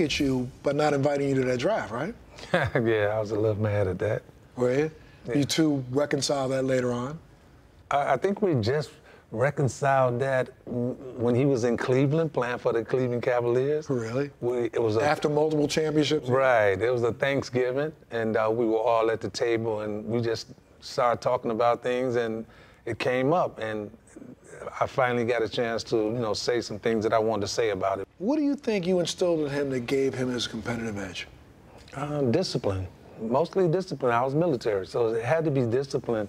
at you but not inviting you to that draft, right? yeah, I was a little mad at that. Were you? Yeah. You two reconcile that later on? I, I, think we just reconciled that when he was in Cleveland playing for the Cleveland Cavaliers. Really? We, it was a, after multiple championships. Right. It was a Thanksgiving, and uh, we were all at the table, and we just started talking about things, and it came up, and I finally got a chance to, you know, say some things that I wanted to say about it. What do you think you instilled in him that gave him his competitive edge? Um, discipline, mostly discipline. I was military, so it had to be discipline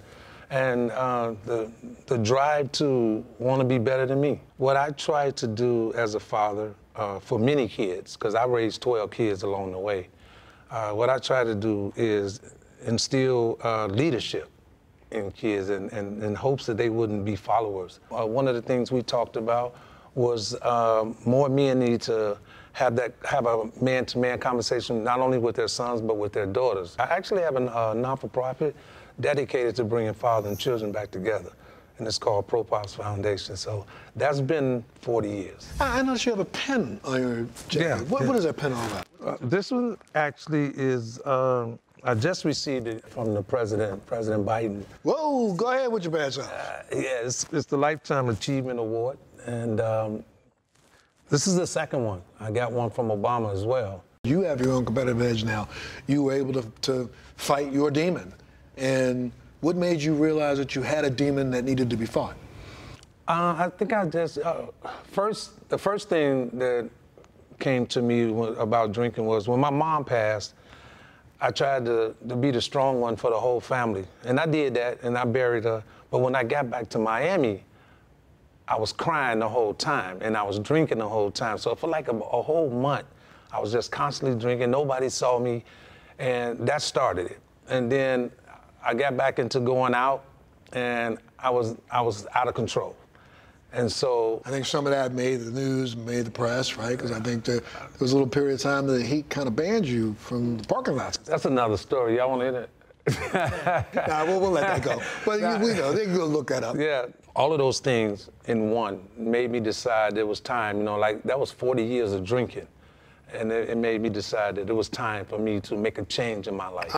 and uh, the, the drive to want to be better than me. What I try to do as a father uh, for many kids, because I raised 12 kids along the way, uh, what I try to do is instill uh, leadership in kids and in hopes that they wouldn't be followers. Uh, one of the things we talked about was uh, more men need to have that have a man-to-man conversation not only with their sons but with their daughters. I actually have a uh, non-for-profit dedicated to bringing father and children back together. And it's called ProPops Foundation. So that's been 40 years. I noticed you have a pen on your jacket. Yeah, what, yeah. what is that pen all about? Uh, this one actually is um, I just received it from the president, President Biden. Whoa, go ahead with your badge Uh, yeah, it's, it's, the Lifetime Achievement Award. And um, this is the second one. I got one from Obama as well. You have your own competitive edge now. You were able to, to fight your demon. And what made you realize that you had a demon that needed to be fought? Uh, I think I just, uh, first, the first thing that came to me about drinking was when my mom passed, I tried to, to be the strong one for the whole family. And I did that and I buried her. But when I got back to Miami, I was crying the whole time and I was drinking the whole time. So for like a, a whole month, I was just constantly drinking. Nobody saw me. And that started it. And then I got back into going out and I was I was out of control. And so I think some of that made the news, made the press, right? Because I think there, there, was a little period of time that he kind of banned you from the parking lots. That's another story. Y'all want to hear that? Nah, we'll, let that go. But nah. we know they can go look that up. Yeah, all of those things in one made me decide it was time. You know, like that was 40 years of drinking, and it, it made me decide that it was time for me to make a change in my life.